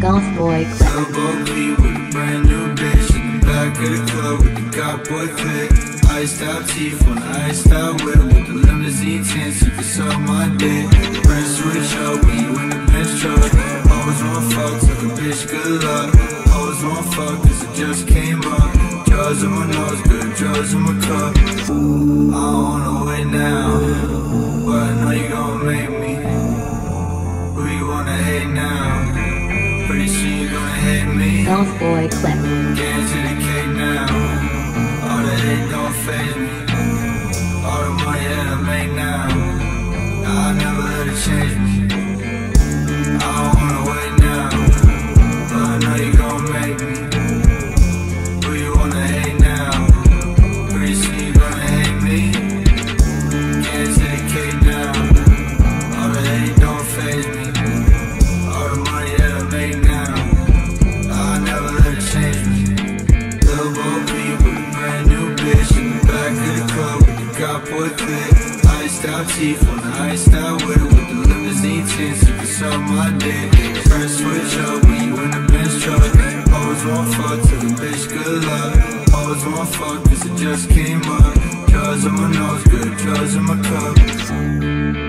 Golf Boy Club. with a brand new bitch in the back of the club with the God Boy click. Iced out teeth on the ice out whip with the limousine tints. You can suck my dick. Friends switch up when you in the Benz truck. Always want fuck, took a bitch, good luck. Always want fuck, cause it just came up. Drugs in my nose, good drugs in my cup. Ooh, I don't wanna wait now, but I know you gon' make me. Who you wanna hate now? Pretty soon you gonna hate me. Boy Clip. Get the cake now. All the hate don't phase me. All the money that I make now, I'll never let it change me. Out teeth on the iced out whip with the limousine tints. You can suck my dick. Press switch up when you in the Benz truck. Always want fuck to the bitch, good luck. Always want fuck cause it just came up. Drugs in my nose, good drugs in my cup.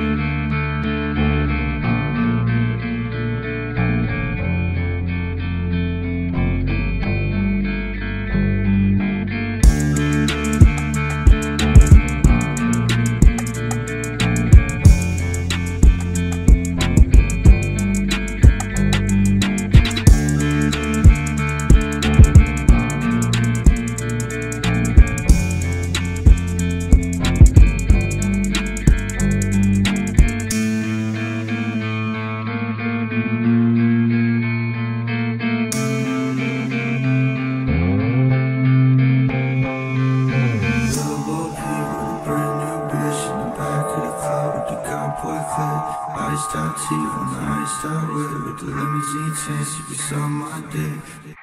Teeth on the iced out whip with the limousine tints. You can suck my dick.